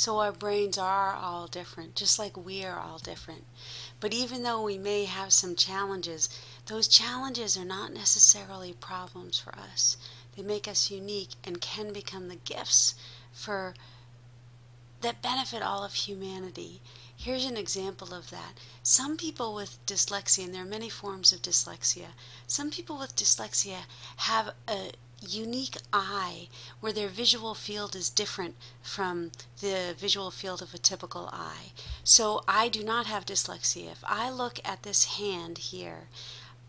So our brains are all different, just like we are all different. But even though we may have some challenges, those challenges are not necessarily problems for us. They make us unique and can become the gifts for that benefit all of humanity. Here's an example of that. Some people with dyslexia, and there are many forms of dyslexia, some people with dyslexia have a unique eye where their visual field is different from the visual field of a typical eye. So I do not have dyslexia. If I look at this hand here,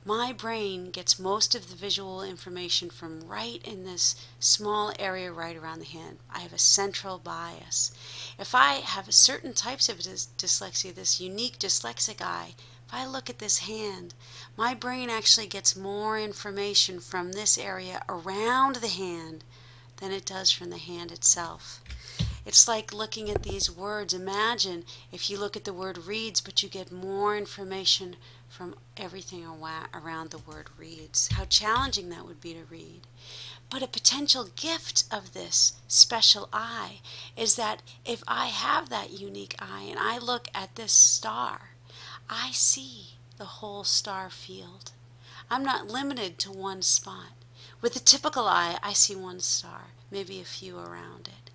my brain gets most of the visual information from right in this small area right around the hand. I have a central bias. If I have certain types of dys dyslexia, this unique dyslexic eye, if I look at this hand, my brain actually gets more information from this area around the hand than it does from the hand itself. It's like looking at these words. Imagine if you look at the word reads, but you get more information from everything around the word reads. How challenging that would be to read. But a potential gift of this special eye is that if I have that unique eye and I look at this star, I see the whole star field. I'm not limited to one spot. With a typical eye, I see one star, maybe a few around it.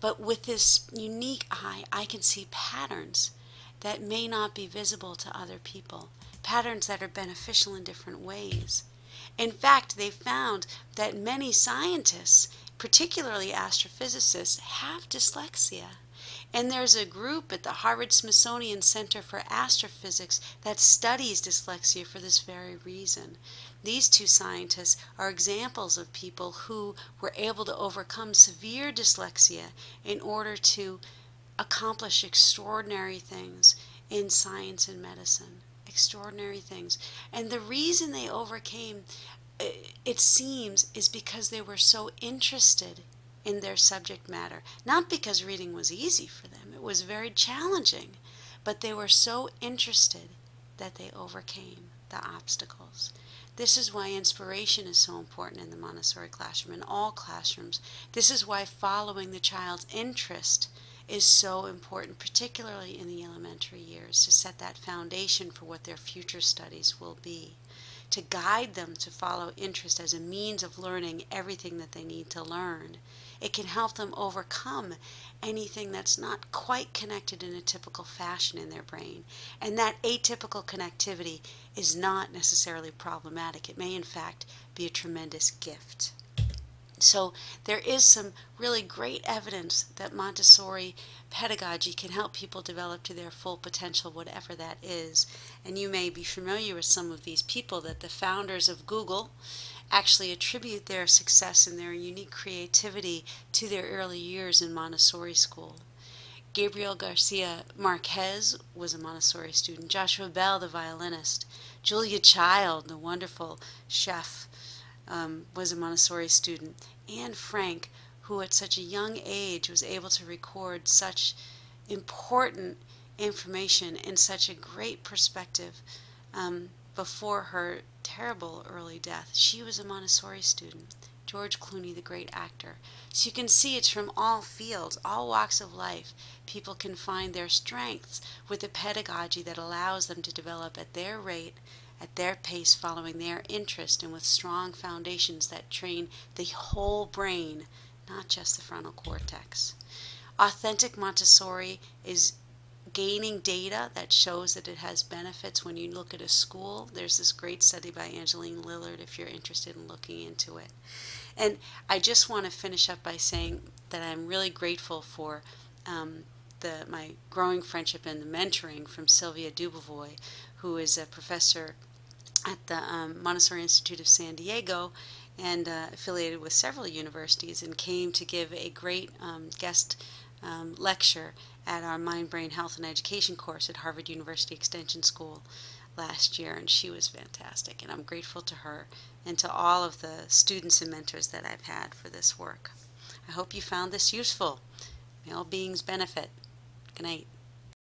But with this unique eye, I can see patterns that may not be visible to other people patterns that are beneficial in different ways. In fact, they found that many scientists, particularly astrophysicists, have dyslexia. And there's a group at the Harvard Smithsonian Center for Astrophysics that studies dyslexia for this very reason. These two scientists are examples of people who were able to overcome severe dyslexia in order to accomplish extraordinary things in science and medicine extraordinary things. And the reason they overcame, eh, it seems, is because they were so interested in their subject matter. Not because reading was easy for them, it was very challenging, but they were so interested that they overcame the obstacles. This is why inspiration is so important in the Montessori classroom, in all classrooms. This is why following the child's interest is so important, particularly in the elementary years, to set that foundation for what their future studies will be, to guide them to follow interest as a means of learning everything that they need to learn. It can help them overcome anything that's not quite connected in a typical fashion in their brain. And that atypical connectivity is not necessarily problematic. It may, in fact, be a tremendous gift. So there is some really great evidence that Montessori pedagogy can help people develop to their full potential, whatever that is. And you may be familiar with some of these people that the founders of Google actually attribute their success and their unique creativity to their early years in Montessori school. Gabriel Garcia Marquez was a Montessori student. Joshua Bell, the violinist. Julia Child, the wonderful chef um, was a Montessori student, Anne Frank, who at such a young age was able to record such important information in such a great perspective um, before her terrible early death. She was a Montessori student. George Clooney, the great actor. So you can see it's from all fields, all walks of life. People can find their strengths with a pedagogy that allows them to develop at their rate at their pace following their interest and with strong foundations that train the whole brain, not just the frontal cortex. Authentic Montessori is gaining data that shows that it has benefits when you look at a school. There's this great study by Angeline Lillard if you're interested in looking into it. And I just want to finish up by saying that I'm really grateful for um, the, my growing friendship and the mentoring from Silvia Dubovoy, who is a professor at the um, Montessori Institute of San Diego and uh, affiliated with several universities and came to give a great um, guest um, lecture at our Mind, Brain, Health, and Education course at Harvard University Extension School last year, and she was fantastic. And I'm grateful to her and to all of the students and mentors that I've had for this work. I hope you found this useful. May all beings benefit. Good night.